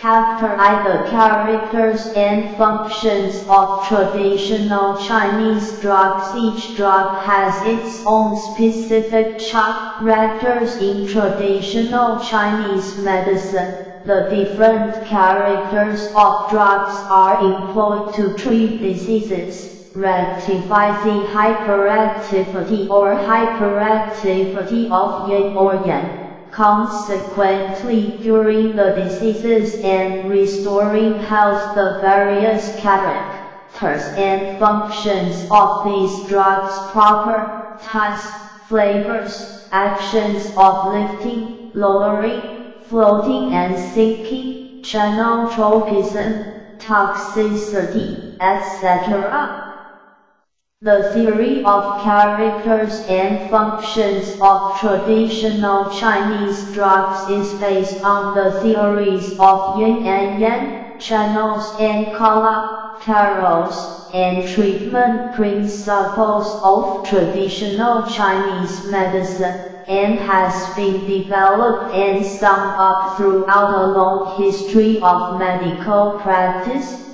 Characterize the characters and functions of traditional Chinese drugs. Each drug has its own specific characters in traditional Chinese medicine. The different characters of drugs are employed to treat diseases, rectify the hyperactivity or hypoactivity of yin or yang consequently curing the diseases and restoring health the various characters and functions of these drugs proper types, flavors, actions of lifting, lowering, floating and sinking, channel tropism, toxicity, etc. The theory of characters and functions of traditional Chinese drugs is based on the theories of yin and yang, channels and color, collaterals, and treatment principles of traditional Chinese medicine, and has been developed and summed up throughout a long history of medical practice,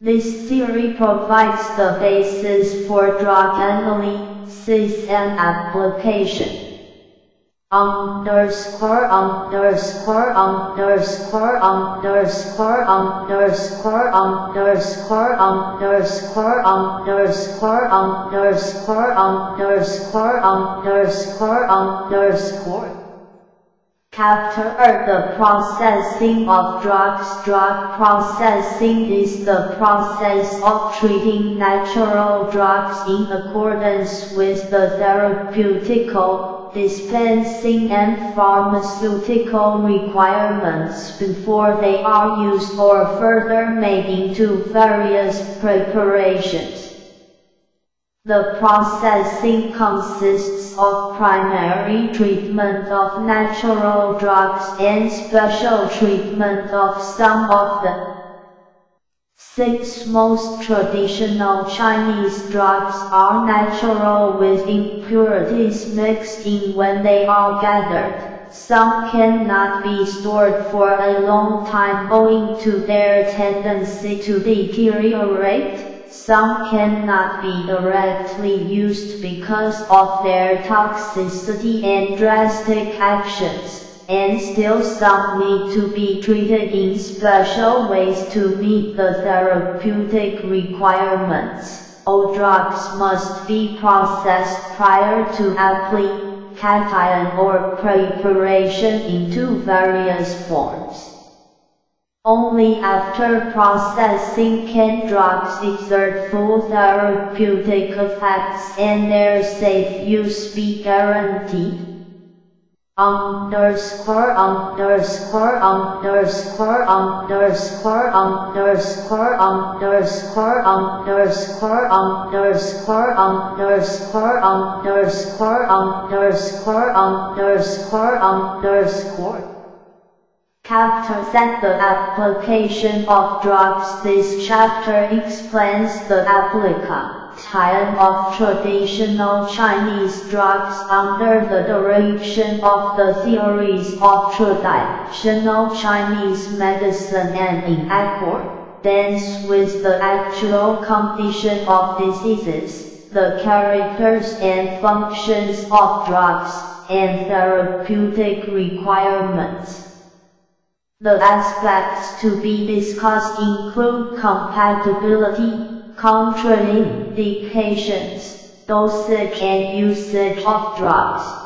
this theory provides the basis for drug analysis and application. Underscore underscore underscore underscore underscore underscore underscore underscore underscore underscore underscore underscore Capture the processing of drugs. Drug processing is the process of treating natural drugs in accordance with the therapeutical, dispensing and pharmaceutical requirements before they are used or further made into various preparations. The processing consists of primary treatment of natural drugs and special treatment of some of the six most traditional Chinese drugs are natural with impurities mixed in when they are gathered. Some cannot be stored for a long time owing to their tendency to deteriorate. Some cannot be directly used because of their toxicity and drastic actions, and still some need to be treated in special ways to meet the therapeutic requirements. All drugs must be processed prior to application or preparation into various forms. Only after processing can drugs exert full therapeutic effects and their safe use be guaranteed underscore underscore underscore underscore underscore underscore underscore underscore underscore underscore underscore underscore underscore Chapter set the application of drugs. This chapter explains the application of traditional Chinese drugs under the direction of the theories of traditional Chinese medicine and in accordance with the actual condition of diseases, the characters and functions of drugs, and therapeutic requirements. The aspects to be discussed include compatibility, contraindications, dosage and usage of drugs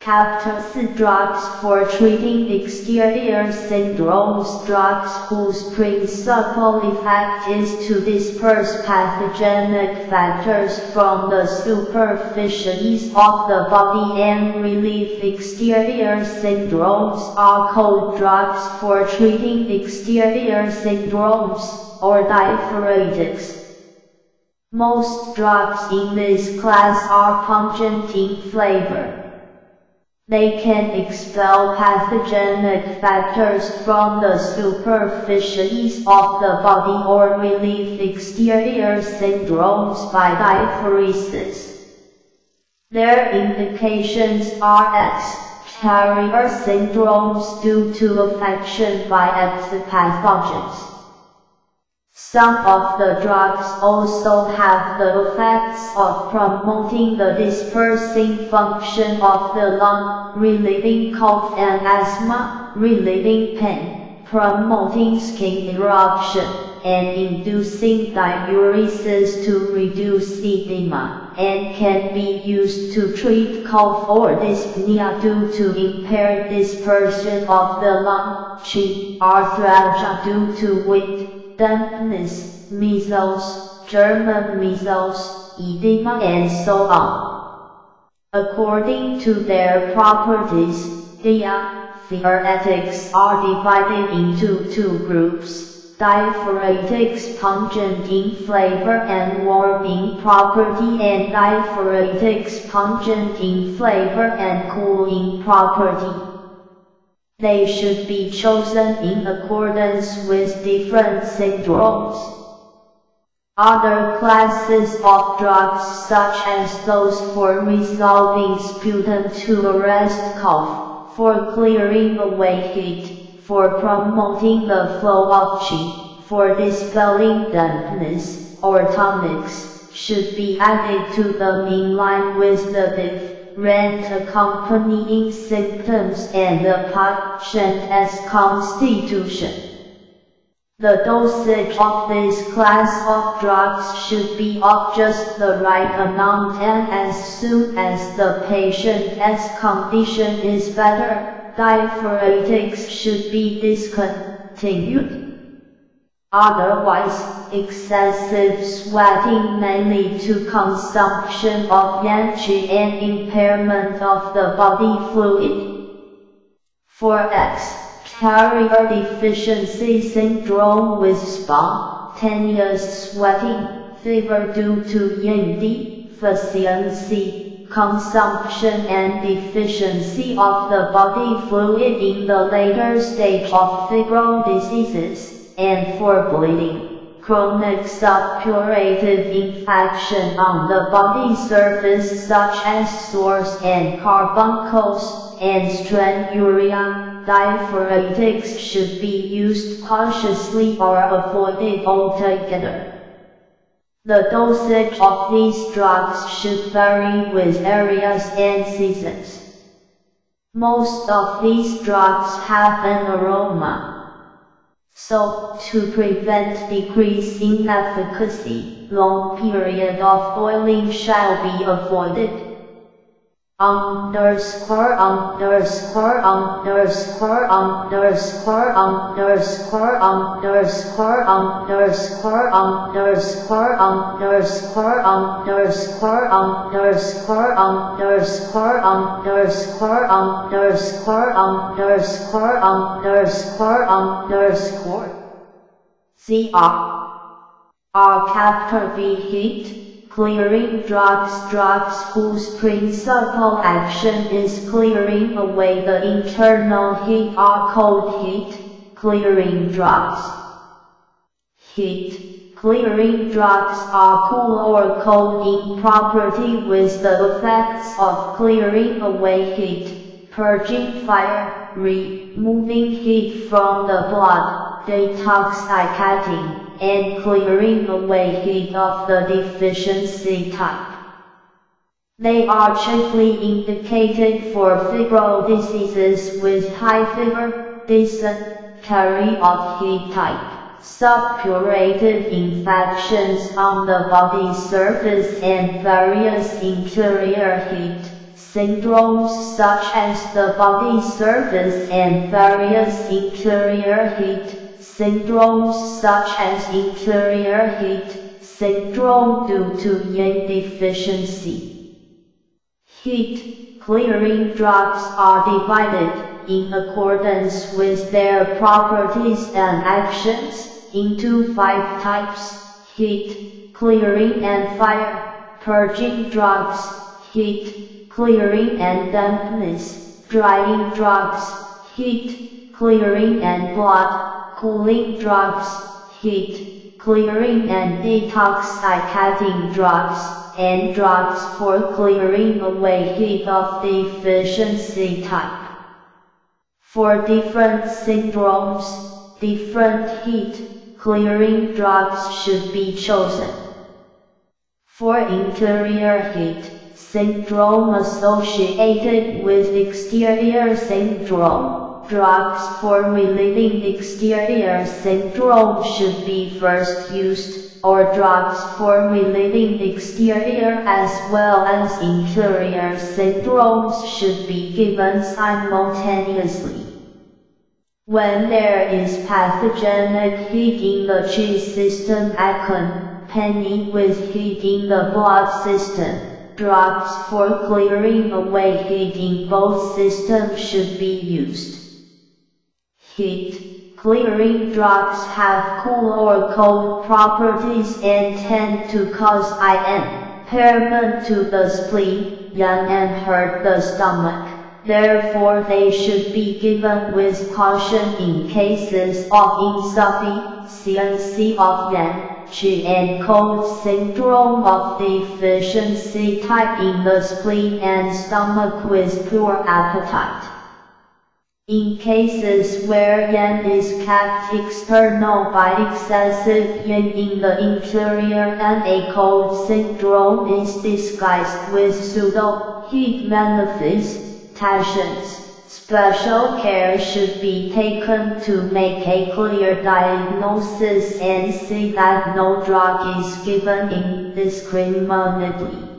Captors drugs for treating exterior syndromes drugs whose principal effect is to disperse pathogenic factors from the superficies of the body and relieve exterior syndromes are called drugs for treating exterior syndromes, or diaphoretics. Most drugs in this class are pungent in flavor. They can expel pathogenic factors from the superficies of the body or relieve exterior syndromes by diaphoresis. Their indications are X carrier syndromes due to affection by exopathogens. Some of the drugs also have the effects of promoting the dispersing function of the lung, relieving cough and asthma, relieving pain, promoting skin eruption, and inducing diuresis to reduce edema, and can be used to treat cough or dyspnea due to impaired dispersion of the lung, chi, arthralgia due to wind, dampness, measles, German measles, edema and so on. According to their properties, diaphoretics are divided into two groups, diaphoretics pungent in flavor and warming property and diaphoretics pungent in flavor and cooling property. They should be chosen in accordance with different syndromes. Other classes of drugs such as those for resolving sputum to arrest cough, for clearing away heat, for promoting the flow of qi, for dispelling dampness, or tonics, should be added to them in line with the rent accompanying symptoms and the patient's constitution. The dosage of this class of drugs should be of just the right amount and as soon as the patient's condition is better, diaphoretics should be discontinued. Otherwise, excessive sweating may lead to consumption of yang and impairment of the body fluid. For X, carrier deficiency syndrome with spontaneous sweating, fever due to yang deficiency, consumption and deficiency of the body fluid in the later stage of febrile diseases and for bleeding, chronic suppurative infection on the body surface such as sores and carbuncles, and stranguria, diaphoretics should be used cautiously or avoided altogether. The dosage of these drugs should vary with areas and seasons. Most of these drugs have an aroma, so, to prevent decrease in efficacy, long period of boiling shall be avoided underscore underscore underscore underscore underscore underscore underscore underscore underscore underscore underscore underscore underscore underscore underscore underscore underscore C R R capital V heat Clearing drugs drugs whose principal action is clearing away the internal heat or cold heat clearing drugs. Heat clearing drugs are cool or cold in property with the effects of clearing away heat, purging fire, removing heat from the blood, detoxicating and clearing away heat of the deficiency type. They are chiefly indicated for febrile diseases with high fever, dysentery of heat type, suppurative infections on the body surface and various interior heat syndromes such as the body surface and various interior heat syndromes such as interior heat syndrome due to yin deficiency. Heat clearing drugs are divided, in accordance with their properties and actions, into five types, heat, clearing and fire, purging drugs, heat, clearing and dampness, drying drugs, heat, clearing and blood, cooling drugs, heat, clearing and detoxicating drugs, and drugs for clearing away heat of deficiency type. For different syndromes, different heat clearing drugs should be chosen. For interior heat syndrome associated with exterior syndrome, drugs for relieving exterior syndrome should be first used, or drugs for relieving exterior as well as interior syndromes should be given simultaneously. When there is pathogenic heat in the chi system accompanied with heat in the blood system, drugs for clearing away heat in both systems should be used. Heat clearing drugs have cool or cold properties and tend to cause impairment to the spleen, yang and hurt the stomach. Therefore they should be given with caution in cases of insufficiency of yang, qi and cold syndrome of deficiency type in the spleen and stomach with poor appetite. In cases where yang is kept external by excessive yin in the interior and a cold syndrome is disguised with pseudo-heat manifestations, Special care should be taken to make a clear diagnosis and see that no drug is given indiscriminately.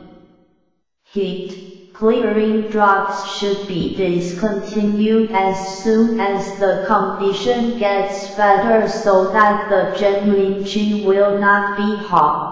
Heat clearing drugs should be discontinued as soon as the condition gets better so that the genuine chi will not be harmed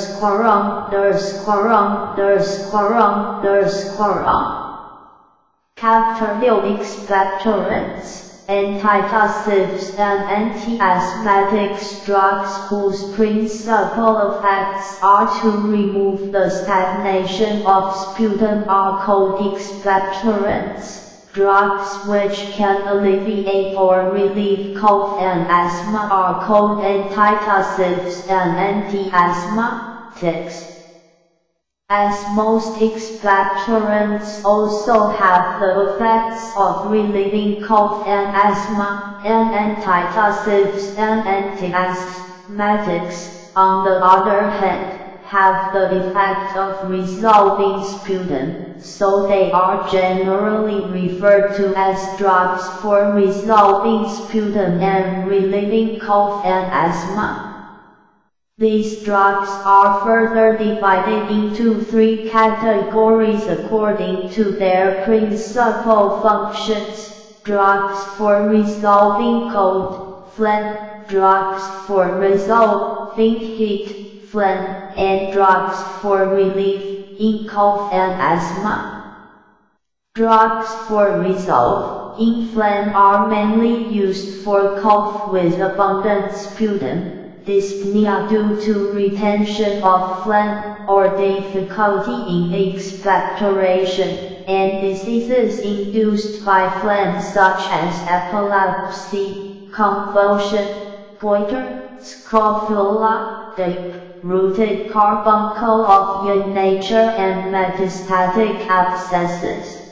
Chapter 6 Expectorants Antitussives and anti-asthmatics drugs whose principal effects are to remove the stagnation of sputum are called expectorants. Drugs which can alleviate or relieve cough and asthma are called antitussives and As most expectorants also have the effects of relieving cough and asthma, and antitussives and anti-asthmatics, on the other hand, have the effect of resolving sputum, so they are generally referred to as drugs for resolving sputum and relieving cough and asthma. These drugs are further divided into three categories according to their principal functions. Drugs for resolving cold, phlegm, drugs for resolving heat, phlegm, and drugs for relief in cough and asthma. Drugs for resolve in phlegm are mainly used for cough with abundant sputum, dyspnea due to retention of phlegm or difficulty in expectoration, and diseases induced by phlegm such as epilepsy, convulsion, goiter, scrofula, deep-rooted carbuncle of good nature and metastatic abscesses.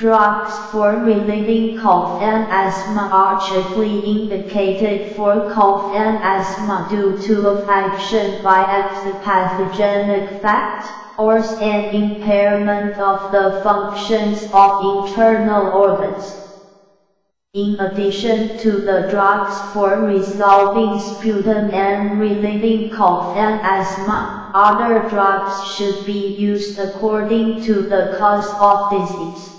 Drugs for relieving cough and asthma are chiefly indicated for cough and asthma due to action by exopathogenic fat, or an impairment of the functions of internal organs. In addition to the drugs for resolving sputum and relieving cough and asthma, other drugs should be used according to the cause of disease.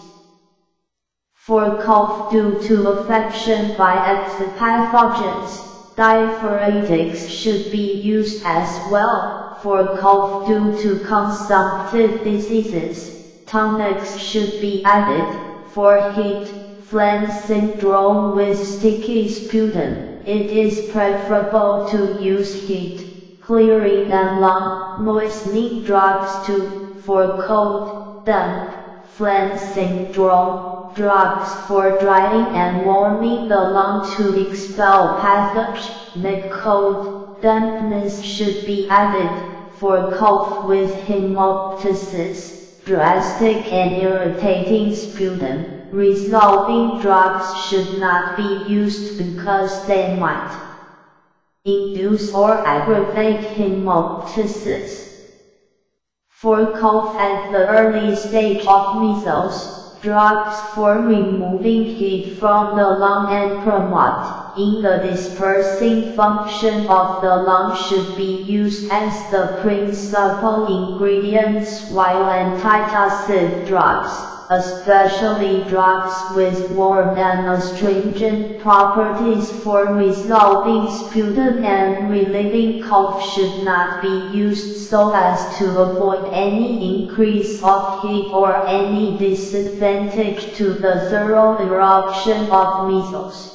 For cough due to affection by exopathogens, diaphoretics should be used as well. For cough due to consumptive diseases, tonics should be added. For heat, phlegm syndrome with sticky sputum, it is preferable to use heat, clearing and lung moistening drugs too. For cold, damp, phlegm syndrome, drugs for drying and warming the lung to expel pathogens. pathogenic cold, dampness should be added, for cough with hemoptysis, drastic and irritating sputum, resolving drugs should not be used because they might induce or aggravate hemoptysis. For cough at the early stage of measles, drugs for removing heat from the lung and promote in the dispersing function of the lung should be used as the principal ingredients while antitussive drugs especially drugs with warm and astringent properties for resolving sputum and relieving cough should not be used so as to avoid any increase of heat or any disadvantage to the thorough eruption of measles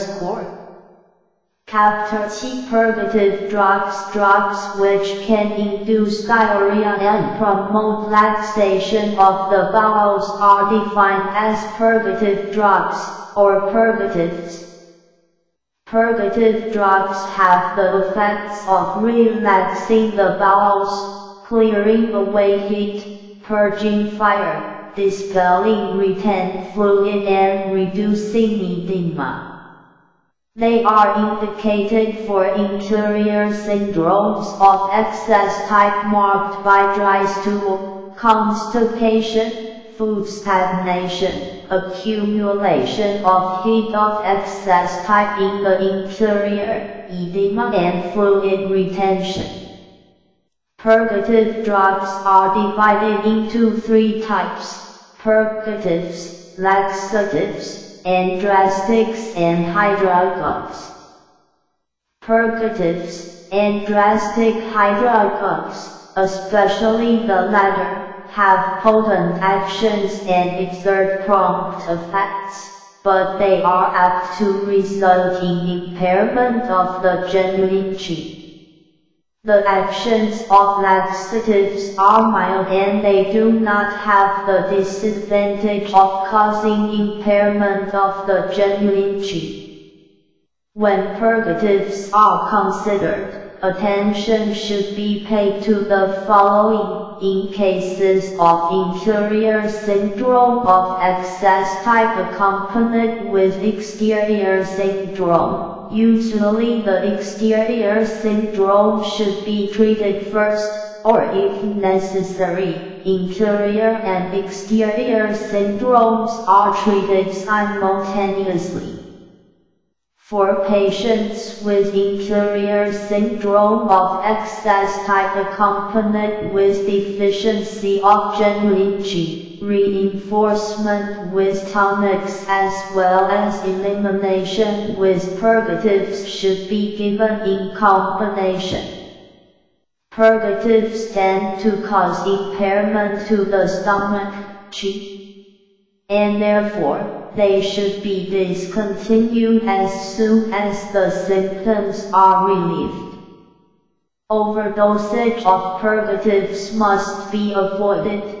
underscore. Capture purgative drugs drugs which can induce diarrhea and promote laxation of the bowels are defined as purgative drugs, or purgatives. Purgative drugs have the effects of relaxing the bowels, clearing away heat, purging fire, dispelling retained fluid and reducing edema. They are indicated for interior syndromes of excess type marked by dry stool, constipation, food stagnation, accumulation of heat of excess type in the interior, edema and fluid retention. Purgative drugs are divided into three types, purgatives, laxatives, andrastics and hydragogues. Purgatives, andrastic hydragogues, especially the latter, have potent actions and exert prompt effects, but they are apt to result in impairment of the genuine qi. The actions of laxatives are mild and they do not have the disadvantage of causing impairment of the genuine qi. When purgatives are considered, attention should be paid to the following in cases of interior syndrome of excess type accompanied with exterior syndrome. Usually the exterior syndrome should be treated first, or if necessary, interior and exterior syndromes are treated simultaneously. For patients with interior syndrome of excess type accompanied with deficiency of genuine qi, reinforcement with tonics as well as elimination with purgatives should be given in combination. Purgatives tend to cause impairment to the stomach, Qi, and therefore, they should be discontinued as soon as the symptoms are relieved. Overdosage of purgatives must be avoided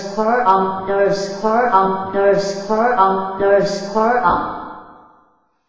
underscore underscore underscore underscore um.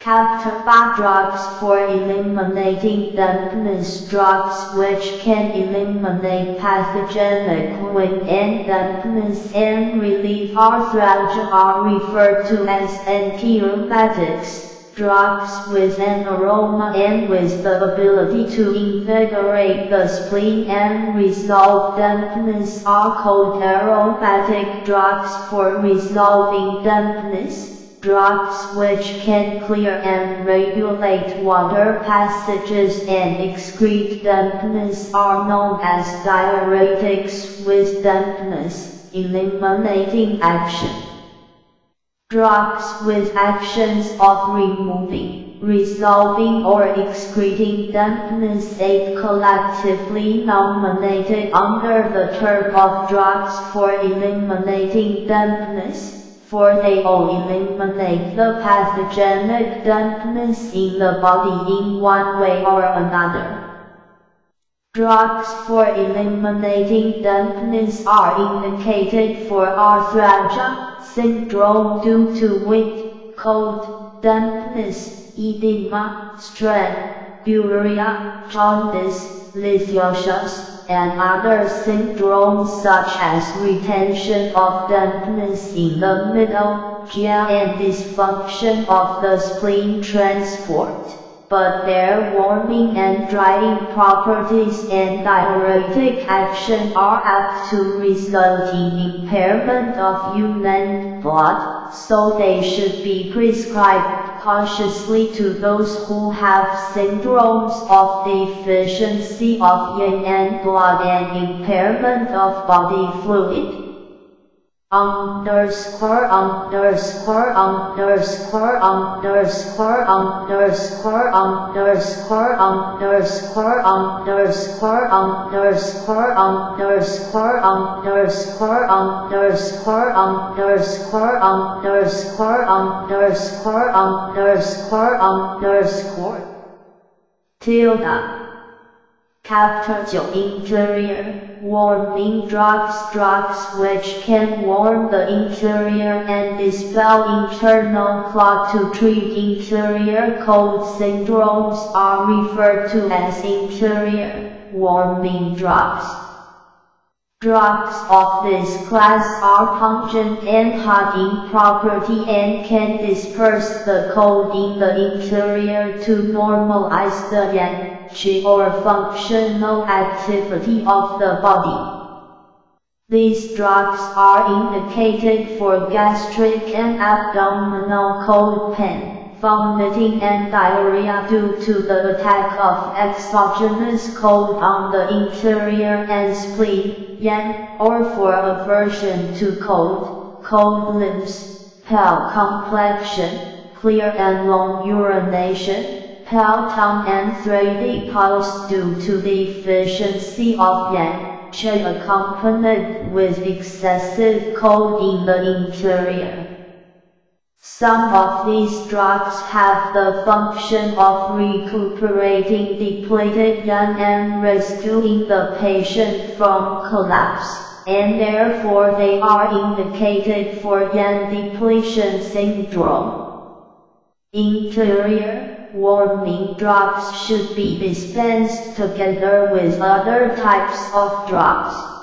Kaptaba um, um, um, drugs for eliminating dampness drugs which can eliminate pathogenic wind and dampness and relieve arthralgia are referred to as antirheumatics drugs with an aroma and with the ability to invigorate the spleen and resolve dampness are called aromatic drugs for resolving dampness. Drugs which can clear and regulate water passages and excrete dampness are known as diuretics with dampness, eliminating action. Drugs with actions of removing, resolving or excreting dampness aid collectively nominated under the term of drugs for eliminating dampness, for they all eliminate the pathogenic dampness in the body in one way or another. Drugs for eliminating dampness are indicated for arthralgia syndrome due to wind, cold, dampness, edema, strain, urea, jaundice, lithosis, and other syndromes such as retention of dampness in the middle, jiao and dysfunction of the spleen transport but their warming and drying properties and diuretic action are apt to result in impairment of human blood, so they should be prescribed cautiously to those who have syndromes of deficiency of yin and blood. And impairment of body fluid underscore underscore underscore underscore underscore underscore underscore underscore underscore underscore underscore underscore underscore underscore underscore underscore underscore tilde Chapter 9 Interior Warming drugs Drugs which can warm the interior and dispel internal clot to treat interior cold syndromes are referred to as interior warming drugs. Drugs of this class are pungent and hot property and can disperse the cold in the interior to normalize the chi or functional activity of the body. These drugs are indicated for gastric and abdominal cold pain, vomiting and diarrhea due to the attack of exogenous cold on the interior and spleen, yang, or for aversion to cold, cold limbs, pale complexion, clear and long urination, pale tongue and thready pulse due to deficiency of yang, qi accompanied with excessive cold in the interior. Some of these drugs have the function of recuperating depleted yang and rescuing the patient from collapse, and therefore they are indicated for yang depletion syndrome. Interior, warming drugs should be dispensed together with other types of drugs.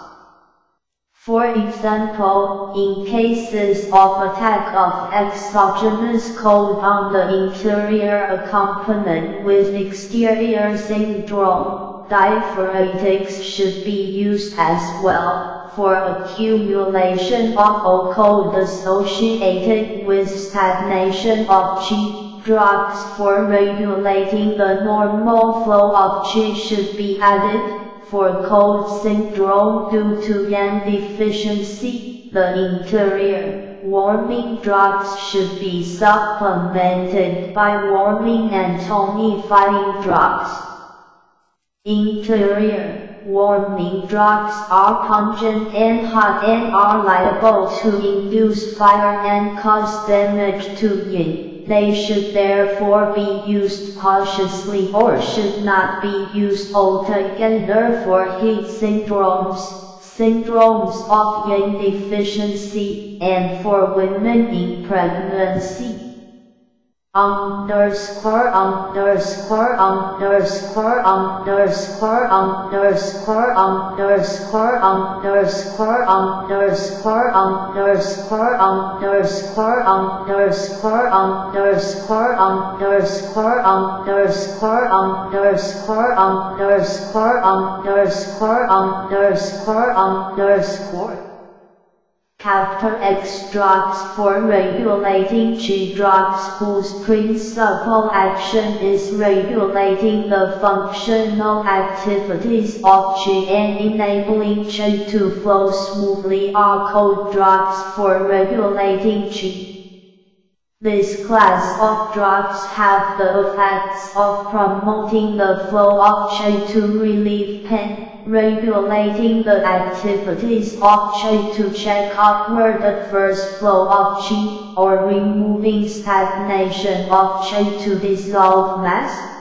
For example, in cases of attack of exogenous cold on the interior accompanied with exterior syndrome, diaphoretics should be used as well, for accumulation of cold associated with stagnation of qi. Drugs for regulating the normal flow of qi should be added, for cold syndrome due to yang deficiency, the interior warming drugs should be supplemented by warming and tonifying drugs. Interior warming drugs are pungent and hot and are liable to induce fire and cause damage to yin. They should therefore be used cautiously or should not be used altogether for heat syndromes, syndromes of yin deficiency, and for women in pregnancy underscore underscore underscore underscore underscore underscore underscore underscore underscore underscore underscore underscore underscore underscore underscore underscore underscore underscore underscore X drugs for regulating Qi drugs whose principal action is regulating the functional activities of Qi and enabling Qi to flow smoothly are called drugs for regulating Qi. This class of drugs have the effects of promoting the flow of Qi to relieve pain regulating the activities of Qi to check upward the first flow of Qi, or removing stagnation of Qi to dissolve mass.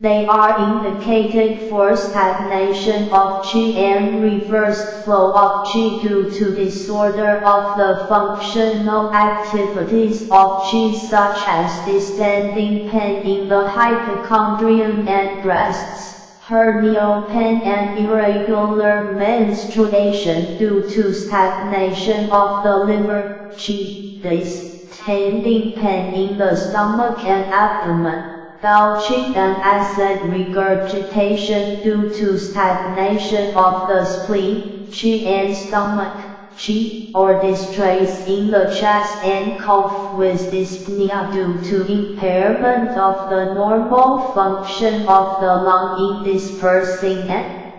They are indicated for stagnation of Qi and reversed flow of Qi due to disorder of the functional activities of Qi such as distending pain in the hypochondrium and breasts hernial pain and irregular menstruation due to stagnation of the liver, qi, distending pain in the stomach and abdomen, belching and acid regurgitation due to stagnation of the spleen, qi and stomach, chi, or distress in the chest and cough with dyspnea due to impairment of the normal function of the lung in dispersing and eh?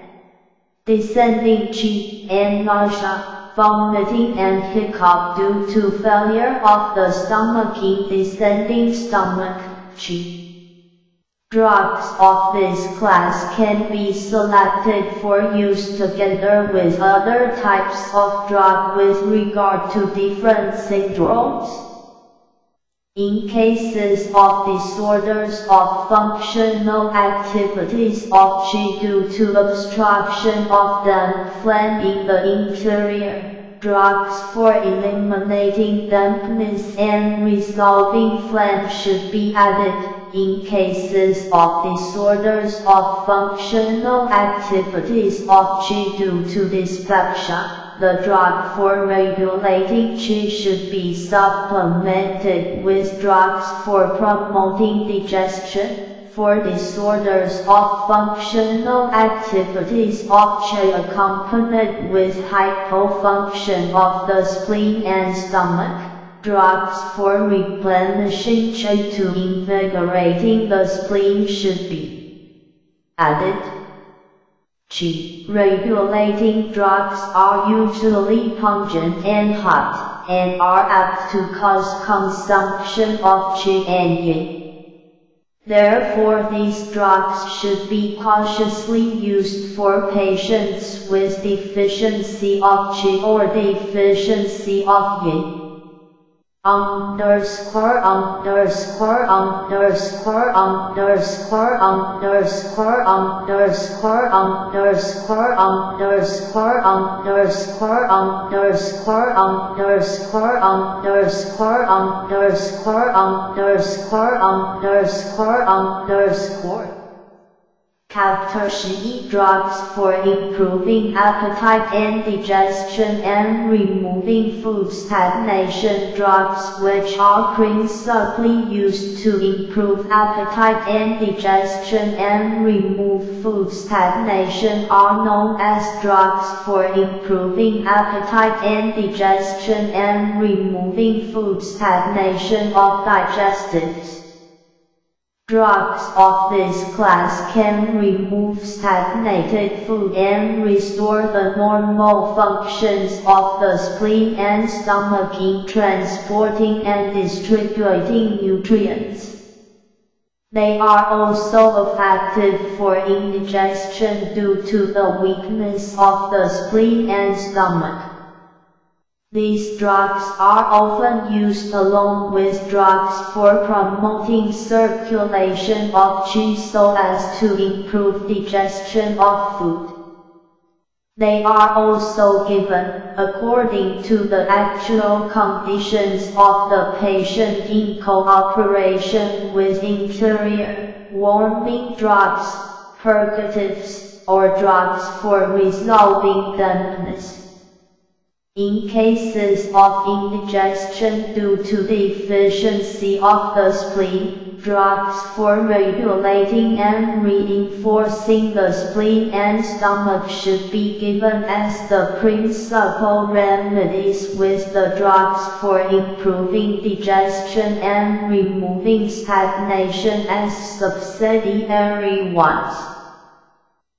descending chi, and nausea, vomiting and hiccup due to failure of the stomach in descending stomach, chi. Drugs of this class can be selected for use together with other types of drug with regard to different syndromes. In cases of disorders of functional activities of Qi due to obstruction of the phlegm in the interior, drugs for eliminating dampness and resolving phlegm should be added in cases of disorders of functional activities of Qi due to dyspepsia, the drug for regulating Qi should be supplemented with drugs for promoting digestion. For disorders of functional activities of Qi accompanied with hypofunction of the spleen and stomach, Drugs for replenishing qi to invigorating the spleen should be added. Qi regulating drugs are usually pungent and hot, and are apt to cause consumption of qi and yin. Therefore these drugs should be cautiously used for patients with deficiency of qi or deficiency of yin. Underscore underscore underscore underscore underscore underscore underscore underscore underscore underscore underscore underscore underscore underscore underscore underscore 11 Drugs for improving appetite and digestion and removing food stagnation Drugs which are principally used to improve appetite and digestion and remove food stagnation are known as drugs for improving appetite and digestion and removing food stagnation of digestives. Drugs of this class can remove stagnated food and restore the normal functions of the spleen and stomach in transporting and distributing nutrients. They are also effective for indigestion due to the weakness of the spleen and stomach. These drugs are often used along with drugs for promoting circulation of qi so as to improve digestion of food. They are also given, according to the actual conditions of the patient in cooperation with interior, warming drugs, purgatives, or drugs for resolving dampness. In cases of indigestion due to deficiency of the spleen, drugs for regulating and reinforcing the spleen and stomach should be given as the principal remedies with the drugs for improving digestion and removing stagnation as subsidiary ones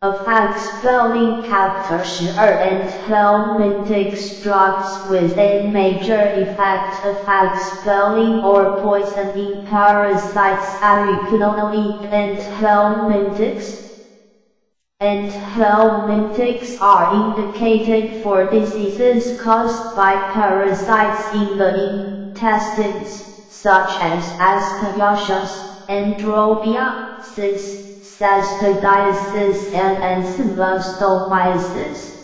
Affects spelling chapter 12 and helmintic drugs with a major effect affects spelling or poisoning parasites areocolonally anthelmintics. And are indicated for diseases caused by parasites in the intestines, such as Aspergillus, Enterobiasis, cystidiasis and ancylostomiasis.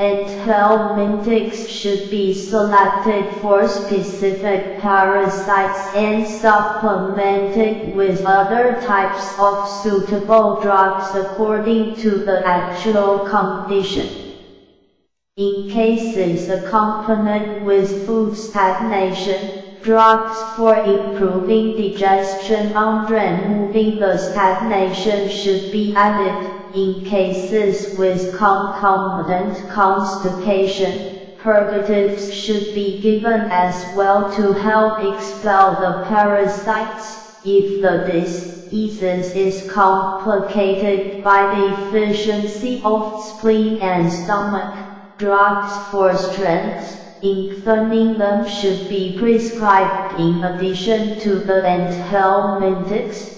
Anthelmintics should be selected for specific parasites and supplemented with other types of suitable drugs according to the actual condition. In cases accompanied with food stagnation, Drugs for improving digestion and removing the stagnation should be added. In cases with concomitant constipation, purgatives should be given as well to help expel the parasites. If the disease is complicated by deficiency of spleen and stomach, drugs for strength Infirming them should be prescribed in addition to the anthelmintics.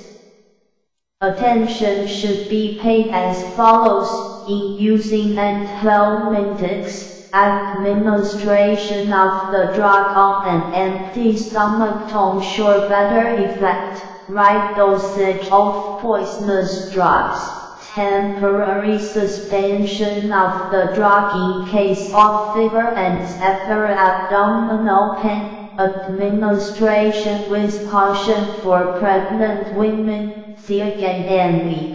Attention should be paid as follows in using anthelmintics. Administration of the drug on an empty stomach to ensure better effect. Right dosage of poisonous drugs temporary suspension of the drug in case of fever and severe abdominal pain, administration with caution for pregnant women, sick and weak.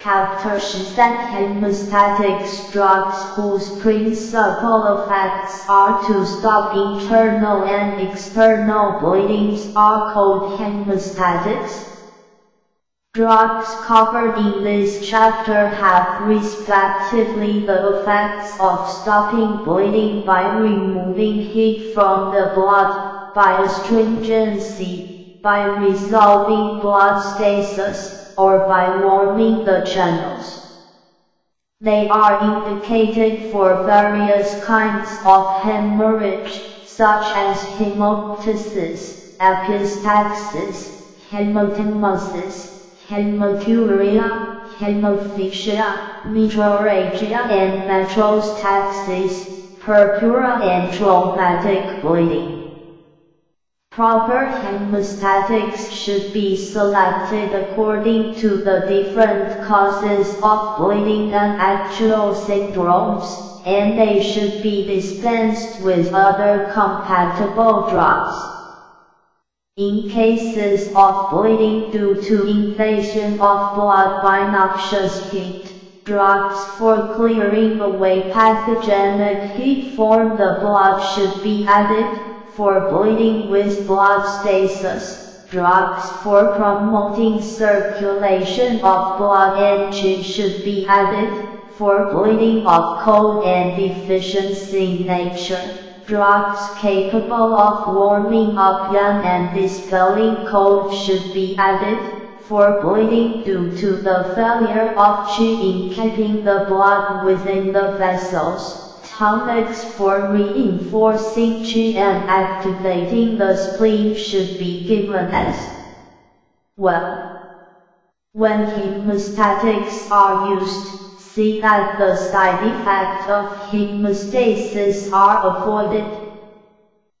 Chapter 13 Hemostatic drugs whose principal effects are to stop internal and external bleedings are called hemostatics. Drugs covered in this chapter have respectively the effects of stopping bleeding by removing heat from the blood, by astringency, by resolving blood stasis, or by warming the channels. They are indicated for various kinds of hemorrhage, such as hemoptysis, epistaxis, hematemesis, hematuria, hemophagia, metrorrhagia and metrostaxis, purpura and traumatic bleeding. Proper hemostatics should be selected according to the different causes of bleeding and actual syndromes, and they should be dispensed with other compatible drugs. In cases of bleeding due to invasion of blood by noxious heat, drugs for clearing away pathogenic heat from the blood should be added, for bleeding with blood stasis, drugs for promoting circulation of blood and qi should be added, for bleeding of cold and deficiency nature. Drugs capable of warming up yang and dispelling cold should be added, for bleeding due to the failure of qi in keeping the blood within the vessels. Tonics for reinforcing Qi and activating the spleen should be given as well. When hemostatics are used, see that the side effects of hemostasis are avoided.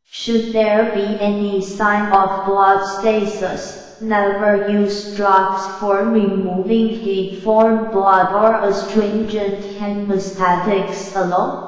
Should there be any sign of blood stasis, never use drugs for removing heat from blood or astringent hemostatics alone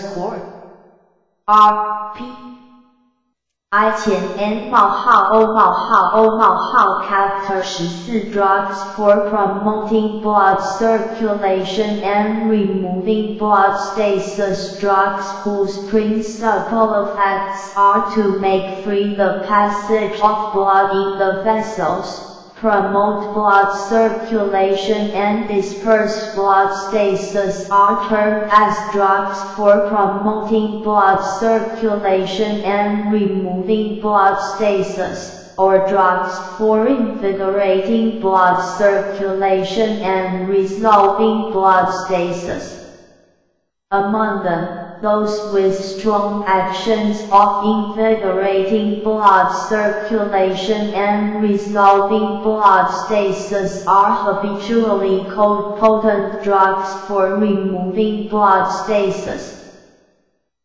underscore Score R P I 前 N 冒号 O 冒号 O 冒号 Chapter 14 Drugs for promoting blood circulation and removing blood stasis drugs whose principal effects are to make free the passage of blood in the vessels promote blood circulation and disperse blood stasis are termed as drugs for promoting blood circulation and removing blood stasis, or drugs for invigorating blood circulation and resolving blood stasis. Among them, those with strong actions of invigorating blood circulation and resolving blood stasis are habitually called potent drugs for removing blood stasis.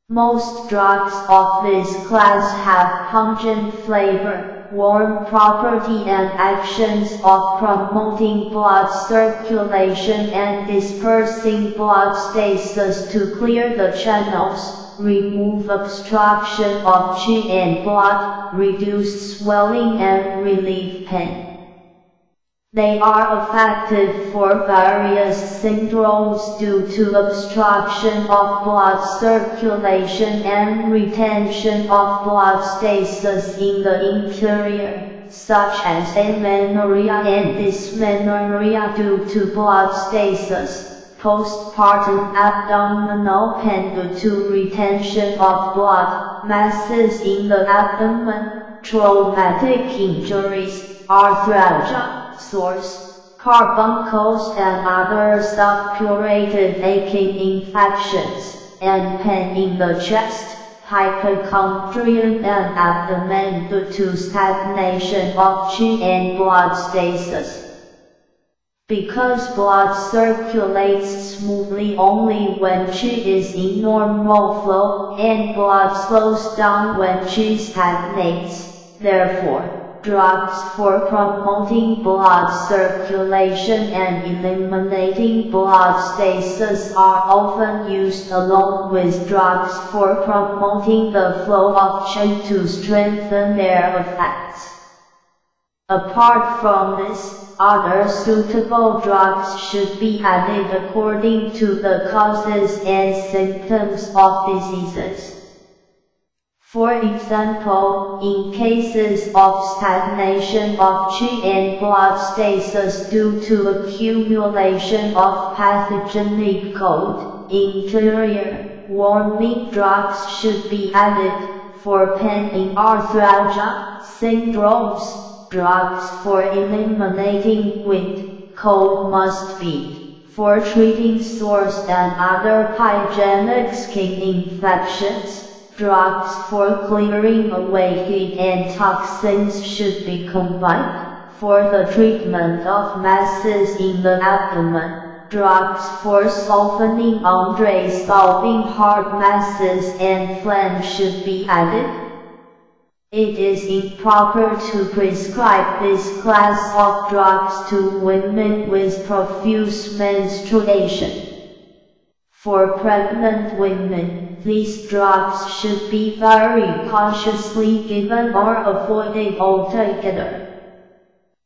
Most drugs of this class have pungent flavor warm property and actions of promoting blood circulation and dispersing blood stasis to clear the channels, remove obstruction of qi and blood, reduce swelling and relieve pain. They are effective for various syndromes due to obstruction of blood circulation and retention of blood stasis in the interior, such as amenorrhea and dysmenorrhea due to blood stasis, postpartum abdominal pain due to retention of blood masses in the abdomen, traumatic injuries, arthralgia, sores, carbuncles and other suppurative aching infections, and pain in the chest hypochondrium and abdomen due to stagnation of qi and blood stasis. Because blood circulates smoothly only when qi is in normal flow, and blood slows down when qi stagnates. Therefore, drugs for promoting blood circulation and eliminating blood stasis are often used along with drugs for promoting the flow of qi to strengthen their effects. Apart from this, other suitable drugs should be added according to the causes and symptoms of diseases. For example, in cases of stagnation of qi and blood stasis due to accumulation of pathogenic cold, interior, warming drugs should be added. For pain in arthralgia, syndromes, drugs for eliminating wind, cold must be. For treating sores and other pyogenic skin infections, Drugs for clearing away heat and toxins should be combined. For the treatment of masses in the abdomen, drugs for softening under solving hard masses and phlegm should be added. It is improper to prescribe this class of drugs to women with profuse menstruation. For pregnant women, these drugs should be very cautiously given or avoided altogether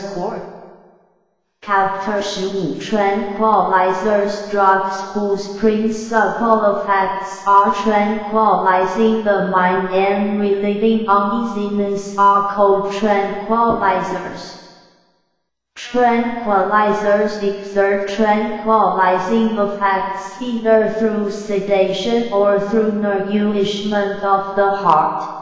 15 Tranquilizers Drugs whose principal effects are tranquilizing the mind and relieving uneasiness are called tranquilizers. Tranquilizers exert tranquilizing effects either through sedation or through nourishment of the heart.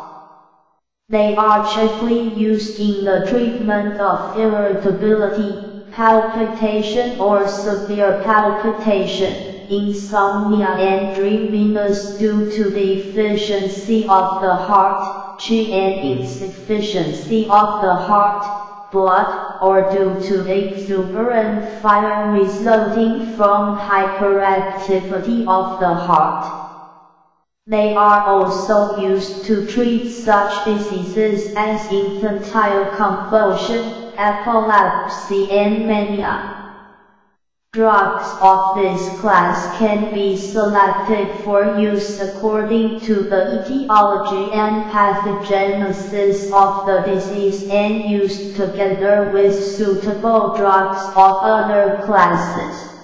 They are chiefly used in the treatment of irritability, palpitation or severe palpitation, insomnia and dreaminess due to deficiency of the heart, qi and insufficiency of the heart, blood, or due to exuberant fire resulting from hyperactivity of the heart. They are also used to treat such diseases as infantile convulsion, epilepsy and mania. Drugs of this class can be selected for use according to the etiology and pathogenesis of the disease and used together with suitable drugs of other classes.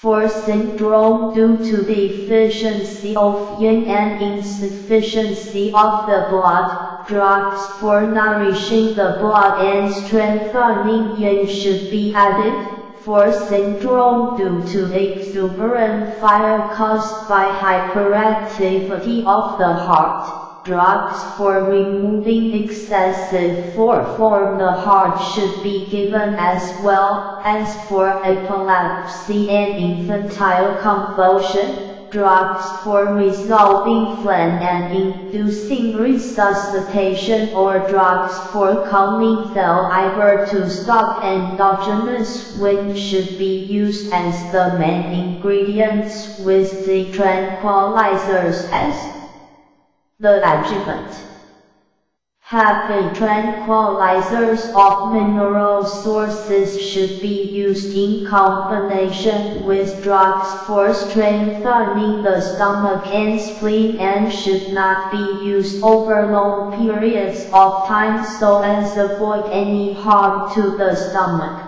For syndrome due to deficiency of yin and insufficiency of the blood, drugs for nourishing the blood and strengthening yin should be added. For syndrome due to exuberant fire caused by hyperactivity of the heart, Drugs for removing excessive force from the heart should be given as well as for epilepsy and infantile convulsion. Drugs for resolving phlegm and inducing resuscitation or drugs for calming the fever to stop endogenous wind should be used as the main ingredients with the tranquilizers as the adjuvant. Happy tranquilizers of mineral sources should be used in combination with drugs for strengthening the stomach and spleen and should not be used over long periods of time so as avoid any harm to the stomach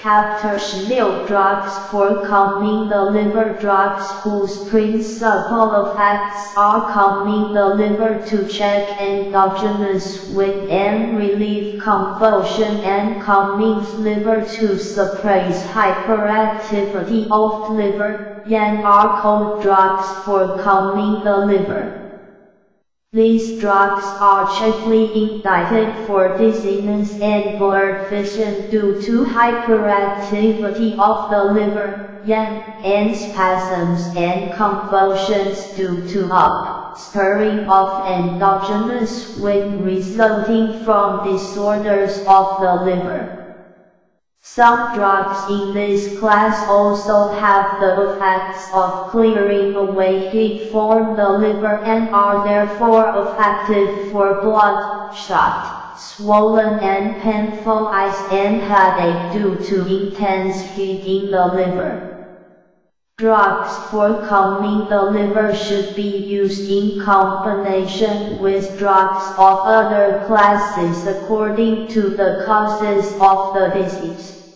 16 Drugs for calming the liver Drugs whose principal effects are calming the liver to check endogenous wind and relieve convulsion and calming liver to suppress hyperactivity of liver, yang are called drugs for calming the liver. These drugs are chiefly indicated for dizziness and blurred vision due to hyperactivity of the liver, and spasms and convulsions due to upstirring of endogenous wind resulting from disorders of the liver. Some drugs in this class also have the effects of clearing away heat from the liver and are therefore effective for bloodshot, swollen and painful eyes and headache due to intense heat in the liver. Drugs for calming the liver should be used in combination with drugs of other classes according to the causes of the disease.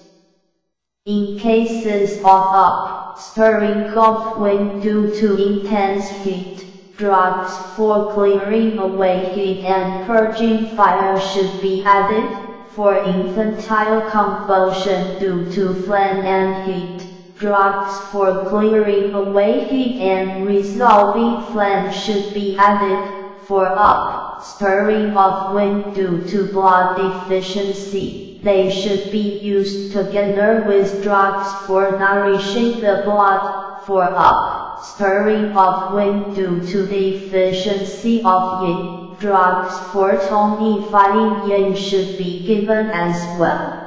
In cases of upstirring of wind due to intense heat, drugs for clearing away heat and purging fire should be added, for infantile convulsion due to phlegm and heat. Drugs for clearing away heat and resolving phlegm should be added, for upstirring of wind due to blood deficiency. They should be used together with drugs for nourishing the blood, for up, stirring of wind due to deficiency of yin. Drugs for tonifying yin should be given as well.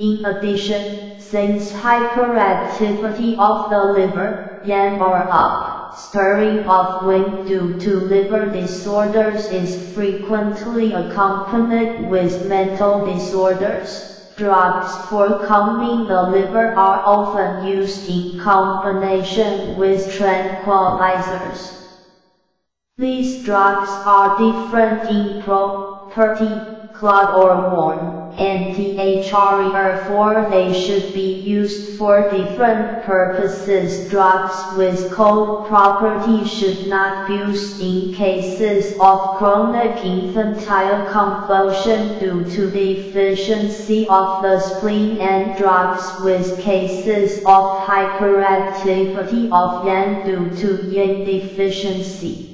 In addition, since hyperactivity of the liver, yang or up, stirring of wind due to liver disorders is frequently accompanied with mental disorders. Drugs for calming the liver are often used in combination with tranquilizers. These drugs are different in property, clot or warm anti-HRER for they should be used for different purposes. Drugs with cold property should not be used in cases of chronic infantile convulsion due to deficiency of the spleen and drugs with cases of hyperactivity of yang due to yin deficiency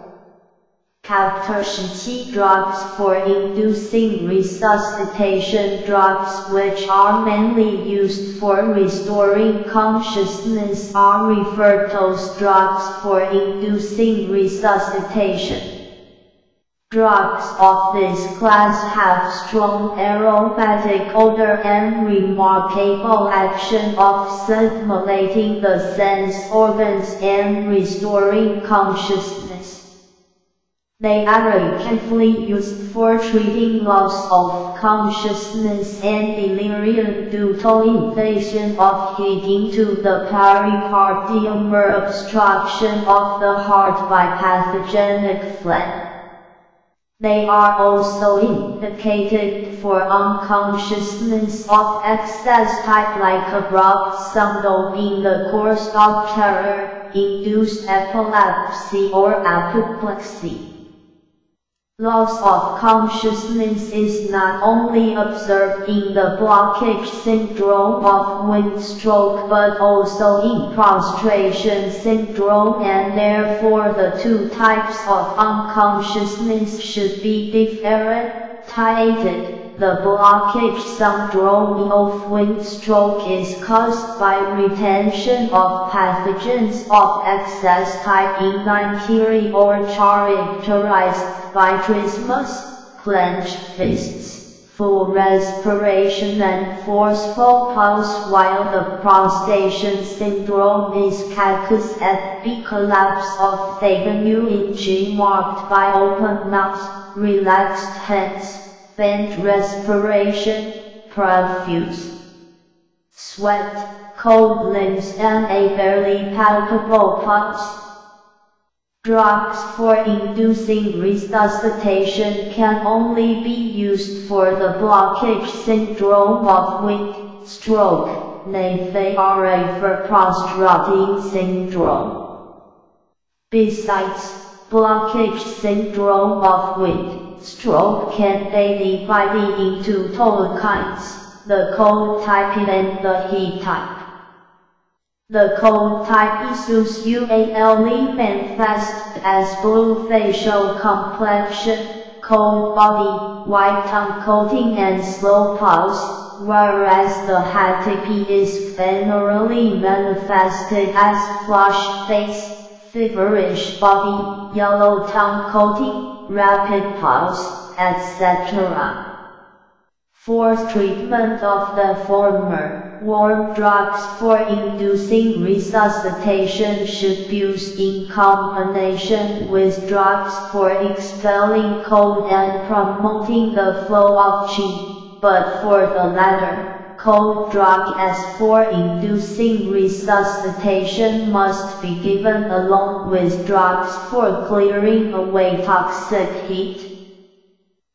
17 Drugs for inducing resuscitation Drugs which are mainly used for restoring consciousness are referred to as drugs for inducing resuscitation. Drugs of this class have strong aromatic odor and remarkable action of stimulating the sense organs and restoring consciousness. They are carefully used for treating loss of consciousness and delirium due to invasion of heat into the pericardium or obstruction of the heart by pathogenic phlegm. They are also indicated for unconsciousness of excess type like abrupt sundal in the course of terror, induced epilepsy or apoplexy. Loss of consciousness is not only observed in the blockage syndrome of wind stroke but also in prostration syndrome and therefore the two types of unconsciousness should be differentiated. The blockage syndrome of wind stroke is caused by retention of pathogens of excess type in interior or characterized by trismus, clenched fists, full respiration and forceful pulse while the prostration syndrome is the collapse of the marked by open mouth, relaxed hands, faint respiration, profuse sweat, cold limbs and a barely palpable pulse. Drugs for inducing resuscitation can only be used for the blockage syndrome of wind stroke, NAFARA for prostrating syndrome. Besides, blockage syndrome of wind Stroke can be divided into two kinds, the cold type and the heat type. The cold type is usually manifest as blue facial complexion, cold body, white tongue coating and slow pulse, whereas the type is generally manifested as flushed face, feverish body, yellow tongue coating, rapid pulse, etc. For treatment of the former, warm drugs for inducing resuscitation should be used in combination with drugs for expelling cold and promoting the flow of qi, but for the latter, cold drug as for inducing resuscitation must be given along with drugs for clearing away toxic heat.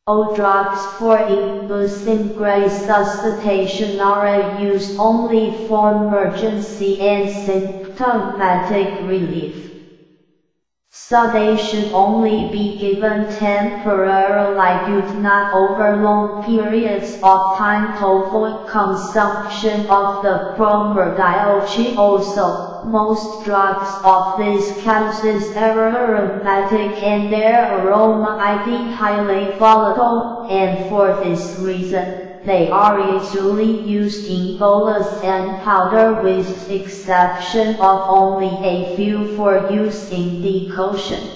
All drugs for inducing resuscitation are used only for emergency and symptomatic relief so they should only be given temporarily. But not over long periods of time to avoid consumption of the promordial Also, most drugs of this causes are aromatic and their aroma is highly volatile, and for this reason, they are usually used in bolus and powder with exception of only a few for use in decoction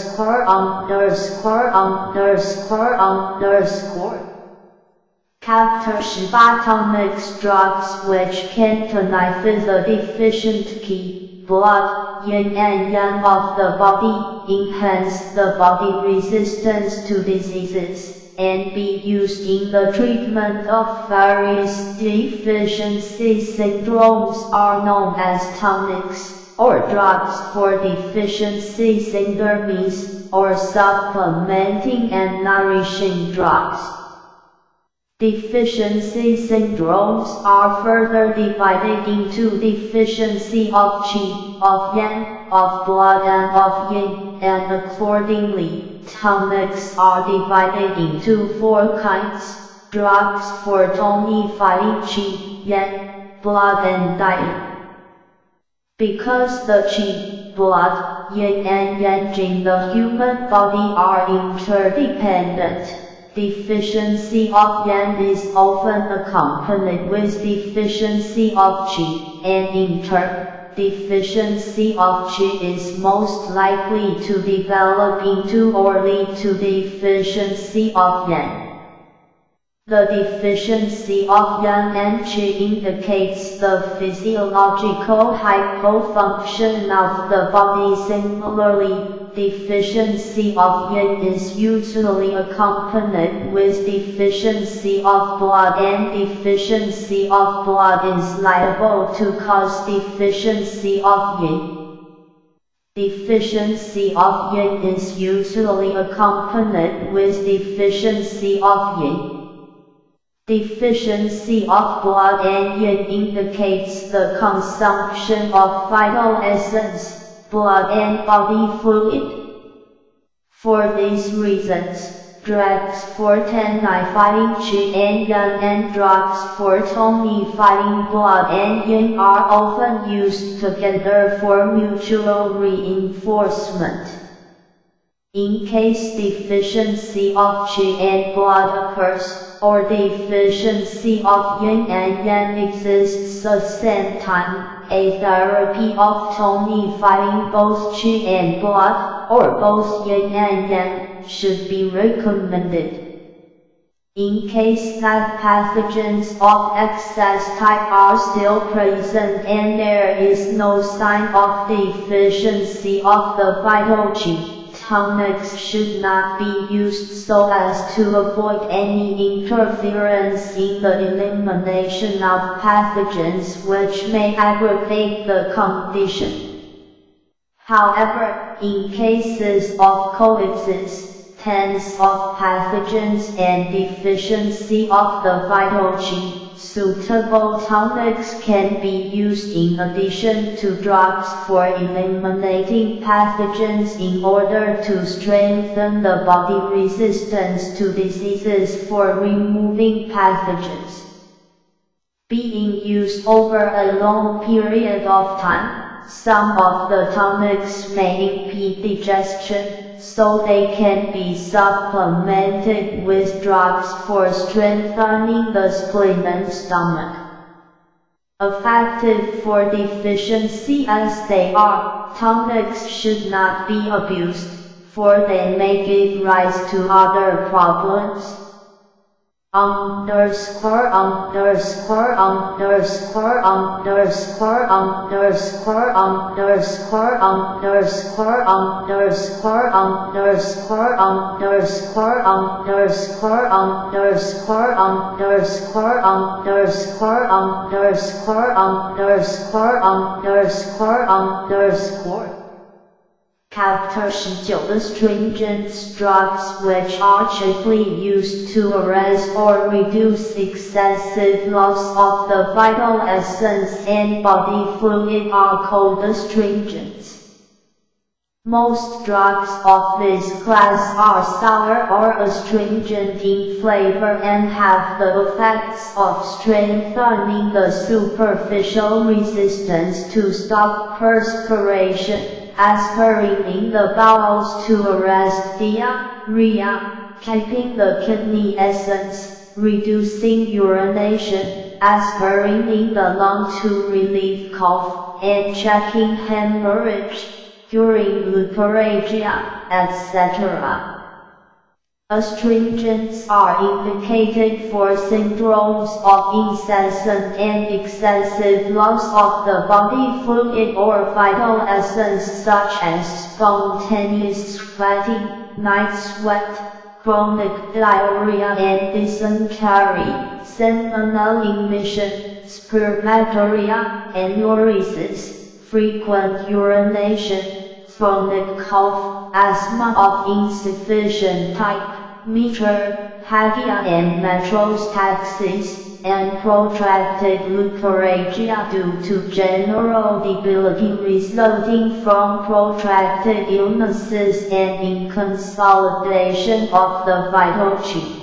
underscore underscore underscore underscore underscore. Chapter 18 Tonics drugs which can tonight the deficient qi, blood, yin and yang of the body, enhance the body resistance to diseases, and be used in the treatment of various deficiency syndromes are known as tonics or drugs for deficiency syndromes, or supplementing and nourishing drugs. Deficiency syndromes are further divided into deficiency of qi, of yang, of blood and of yin, and accordingly, tonics are divided into four kinds, drugs for tonifying qi, yang, blood and diet. Because the qi, blood, yin and yang in the human body are interdependent, deficiency of yang is often accompanied with deficiency of qi, and in turn, deficiency of Qi is most likely to develop into or lead to deficiency of Yang. The deficiency of yang qi indicates the physiological hypofunction of the body. Similarly, deficiency of yin is usually accompanied with deficiency of blood and deficiency of blood is liable to cause deficiency of yin. Deficiency of yin is usually accompanied with deficiency of yin. Deficiency of blood and yin indicates the consumption of vital essence, blood and body fluid. For these reasons, drugs for tonifying qi and yang and drugs for tonifying blood and yin are often used together for mutual reinforcement. In case deficiency of Qi and blood occurs, or deficiency of Yin and Yang exists at the same time, a therapy of tonifying both Qi and blood, or both Yin and Yang, should be recommended. In case that pathogens of excess type are still present and there is no sign of deficiency of the vital qi, tonics should not be used so as to avoid any interference in the elimination of pathogens which may aggravate the condition. However, in cases of coexistence of pathogens and deficiency of the vital qi, Suitable tonics can be used in addition to drugs for eliminating pathogens in order to strengthen the body resistance to diseases for removing pathogens. Being used over a long period of time, some of the tonics may impede digestion, so they can be supplemented with drugs for strengthening the spleen and stomach. Effective for deficiency as they are, tonics should not be abused, for they may give rise to other problems underscore underscore underscore underscore underscore underscore underscore underscore underscore underscore underscore underscore underscore underscore underscore underscore underscore underscore Chapter 19 Astringent drugs which are chiefly used to arrest or reduce excessive loss of the vital essence and body fluid are called astringents. Most drugs of this class are sour or astringent in flavor and have the effects of strengthening the superficial resistance to stop perspiration aspirin in the bowels to arrest diarrhea, keeping the kidney essence, reducing urination, aspirin in the lung to relieve cough, and checking hemorrhage, curing leukorrhagia, etc. Astringents are indicated for syndromes of incessant and excessive loss of the body fluid or vital essence such as spontaneous sweating, night sweat, chronic diarrhea and dysentery, seminal emission, spermatorrhea, enuresis, frequent urination, chronic cough, asthma of insufficient type, metrorrhagia and metrostaxis, and protracted leukorrhagia due to general debility resulting from protracted illnesses and inconsolidation of the vital qi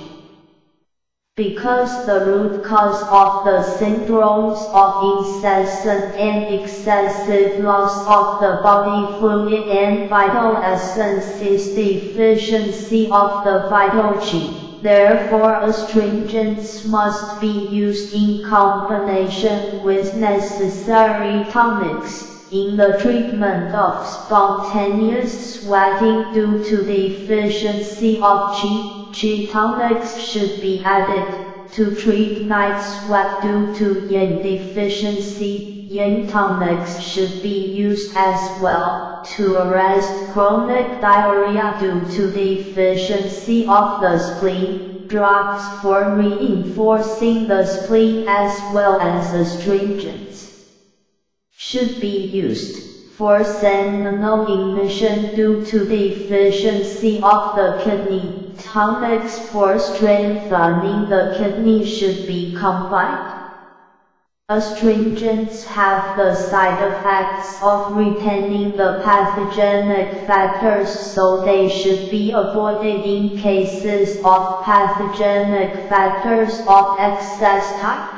because the root cause of the syndromes of incessant and excessive loss of the body fluid and vital essence is deficiency of the vital qi. Therefore astringents must be used in combination with necessary tonics. In the treatment of spontaneous sweating due to the deficiency of qi, qi tonics should be added. To treat night sweat due to yin deficiency, yin tonics should be used as well. To arrest chronic diarrhea due to the deficiency of the spleen, drugs for reinforcing the spleen as well as astringents should be used. For seminal emission due to deficiency of the kidney, tonics for strengthening the kidney should be combined. Astringents have the side effects of retaining the pathogenic factors so they should be avoided in cases of pathogenic factors of excess type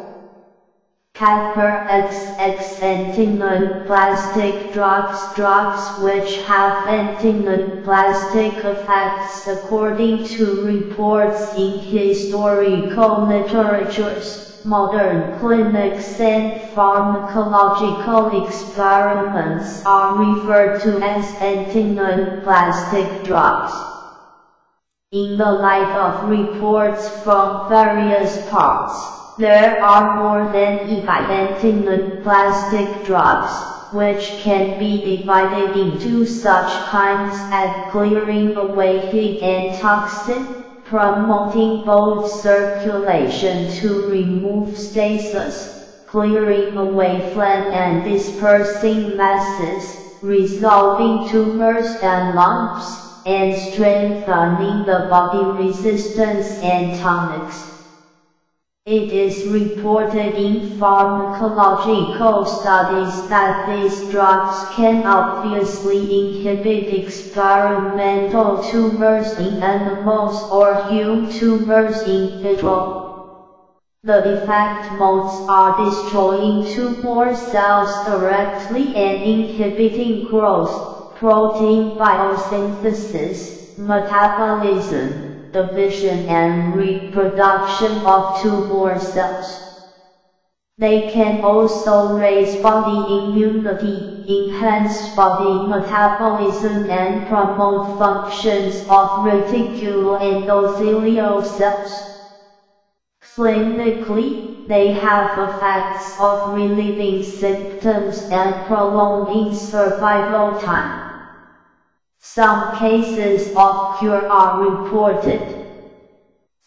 Kappa XX antineoplastic drugs drugs which have antineoplastic effects according to reports in historical literatures, modern clinics and pharmacological experiments are referred to as antineoplastic drugs. In the light of reports from various parts, there are more than 100 plastic drugs, which can be divided into such kinds as clearing away heat and toxin, promoting both circulation to remove stasis, clearing away phlegm and dispersing masses, resolving tumors and lumps, and strengthening the body resistance and tonics. It is reported in pharmacological studies that these drugs can obviously inhibit experimental tumors in animals or human tumors in vitro. The effect modes are destroying tumor cells directly and inhibiting growth, protein biosynthesis, metabolism, division and reproduction of tumor cells. They can also raise body immunity, enhance body metabolism and promote functions of reticuloendothelial cells. Clinically, they have effects of relieving symptoms and prolonging survival time. Some cases of cure are reported.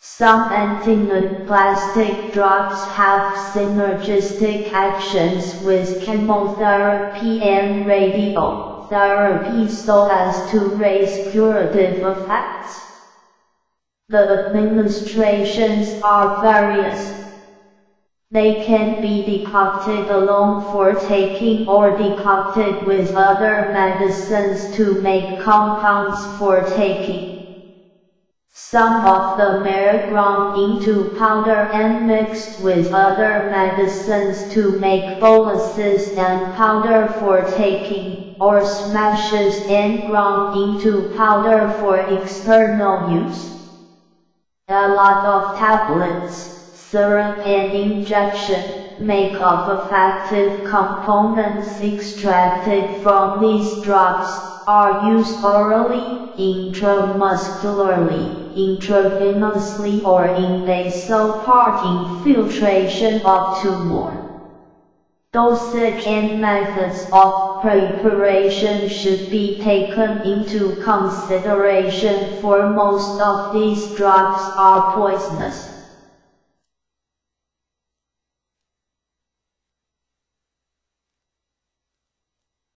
Some antineoplastic drugs have synergistic actions with chemotherapy and radiotherapy so as to raise curative effects. The administrations are various. They can be decocted alone for taking or decocted with other medicines to make compounds for taking. Some of them are ground into powder and mixed with other medicines to make boluses and powder for taking, or smashes and ground into powder for external use. A lot of tablets syrup and injection, make of effective components extracted from these drugs, are used orally, intramuscularly, intravenously or in basal part infiltration of tumor. Dosage and methods of preparation should be taken into consideration for most of these drugs are poisonous.